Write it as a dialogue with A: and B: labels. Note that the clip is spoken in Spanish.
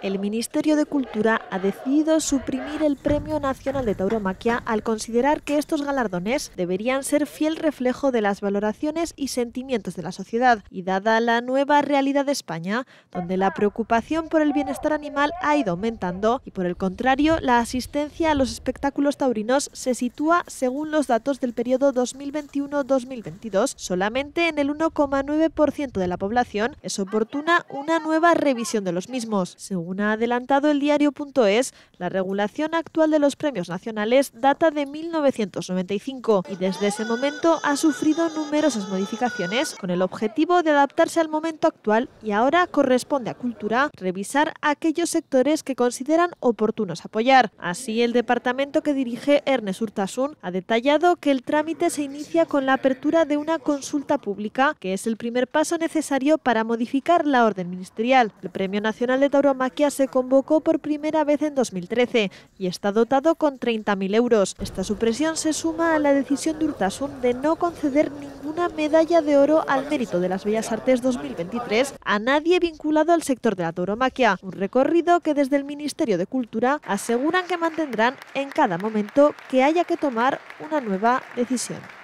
A: El Ministerio de Cultura ha decidido suprimir el Premio Nacional de Tauromaquia al considerar que estos galardones deberían ser fiel reflejo de las valoraciones y sentimientos de la sociedad y dada la nueva realidad de España, donde la preocupación por el bienestar animal ha ido aumentando y por el contrario la asistencia a los espectáculos taurinos se sitúa, según los datos del periodo 2021-2022, solamente en el 1,9% de la población, es oportuna una nueva revisión de los mismos. Según ha adelantado el diario.es, la regulación actual de los premios nacionales data de 1995 y desde ese momento ha sufrido numerosas modificaciones con el objetivo de adaptarse al momento actual y ahora corresponde a Cultura revisar aquellos sectores que consideran oportunos apoyar. Así, el departamento que dirige Ernest Urtasun ha detallado que el trámite se inicia con la apertura de una consulta pública, que es el primer paso necesario para modificar la orden ministerial. El Premio Nacional de Tauromaquia se convocó por primera vez en 2013 y está dotado con 30.000 euros. Esta supresión se suma a la decisión de Urtasun de no conceder ninguna medalla de oro al mérito de las Bellas Artes 2023 a nadie vinculado al sector de la tauromaquia, un recorrido que desde el Ministerio de Cultura aseguran que mantendrán en cada momento que haya que tomar una nueva decisión.